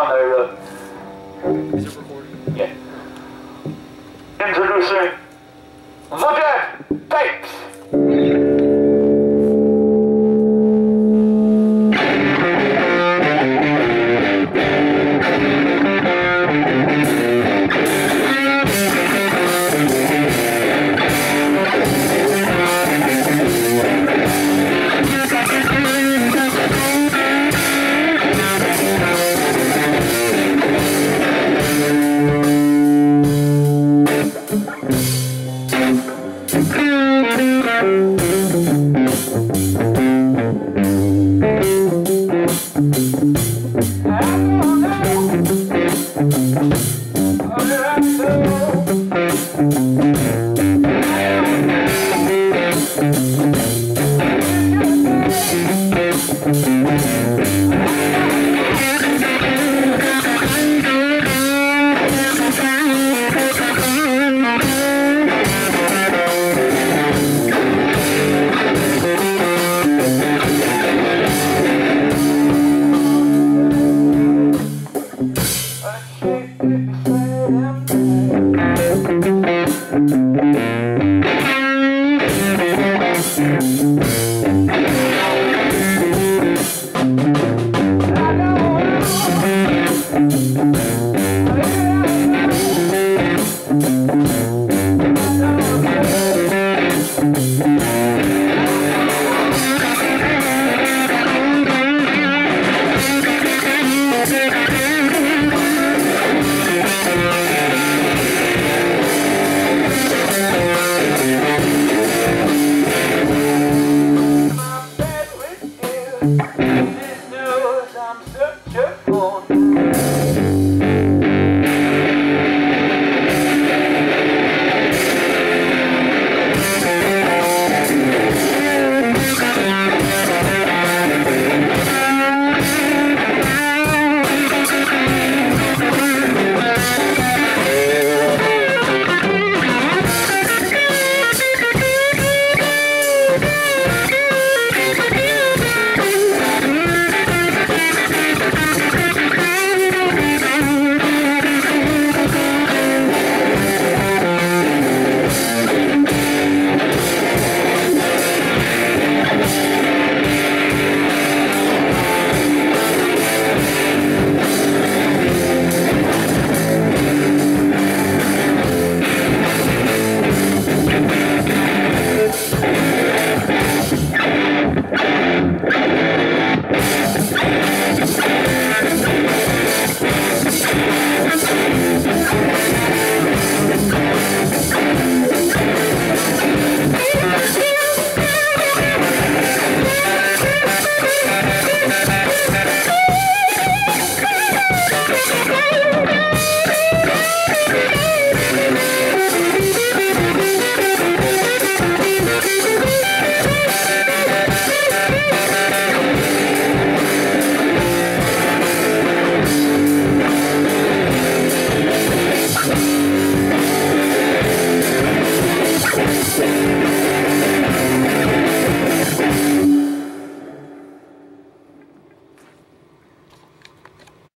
on there. Uh, Is it recording? yeah. Introducing the Dead Tapes. Thank you.